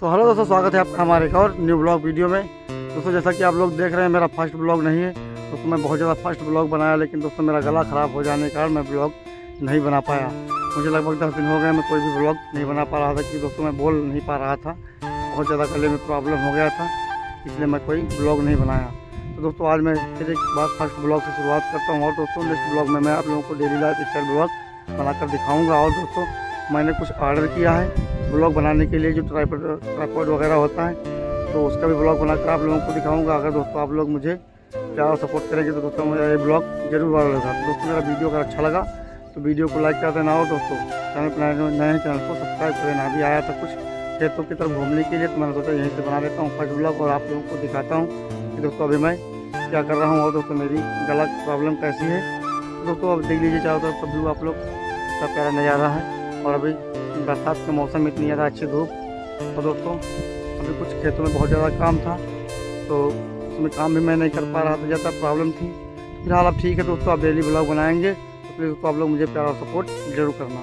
So hello दोस्तों, स्वागत है आपका हमारे एक और न्यू ब्लॉग वीडियो में। दोस्तों, जैसा कि आप लोग देख रहे हैं, मेरा फ़र्स्ट ब्लॉग नहीं है। दोस्तों, मैं बहुत ज़्यादा फ़र्स्ट ब्लॉग बनाया, लेकिन दोस्तों, मेरा गला ख़राब हो जाने के कारण मैं ब्लॉग नहीं बना पाया। मुझे लगभग दस दिन हो गए मैं कोई भी ब्लॉग नहीं बना पा रहा था, क्योंकि दोस्तों, मैं बोल नहीं पा रहा था। बहुत ज़्यादा गले में प्रॉब्लम हो गया था, इसलिए मैं कोई ब्लॉग नहीं बनाया। तो दोस्तों, आज मैं फिर एक बार फ़र्स्ट ब्लॉग से शुरुआत करता हूँ, और दोस्तों नेक्स्ट ब्लॉग में मैं आप लोगों को डेली लाइफ स्टाइल ब्लॉग बनाकर दिखाऊँगा। और दोस्तों मैंने कुछ ऑर्डर किया है ब्लॉग बनाने के लिए जो ट्राईपोड ट्राईपोड वगैरह होता है तो उसका भी ब्लॉग बनाकर आप लोगों को दिखाऊँगा। अगर दोस्तों आप लोग मुझे प्यार सपोर्ट करेंगे तो दोस्तों मेरा ये ब्लॉग ज़रूर वायरल होगा। तो दोस्तों, मेरा वीडियो अगर अच्छा लगा तो वीडियो को लाइक कर देना और दोस्तों चैनल नए चैनल को सब्सक्राइब कर। देना अभी आया था कुछ खेतों की तरफ़ घूमने के लिए तो मैंने सोचा यहीं से बना लेता हूँ फ़र्स्ट ब्लॉग और आप लोगों को दिखाता हूँ कि दोस्तों अभी मैं क्या कर रहा हूँ। और दोस्तों मेरी गला प्रॉब्लम कैसी है? तो दोस्तों, अब देख लीजिए चारों तरफ़ व्यू आप लोग का प्यारा नज़ारा है। और अभी बरसात के मौसम में इतनी ज़्यादा अच्छी धूप। और दोस्तों, अभी कुछ खेतों में बहुत ज़्यादा काम था तो उसमें काम भी मैं नहीं कर पा रहा था, ज़्यादा प्रॉब्लम थी। फ़िलहाल अब ठीक है दोस्तों, आप डेली ब्लॉग बनाएँगे तो प्लीज़ आप लोग मुझे प्यारा सपोर्ट ज़रूर करना।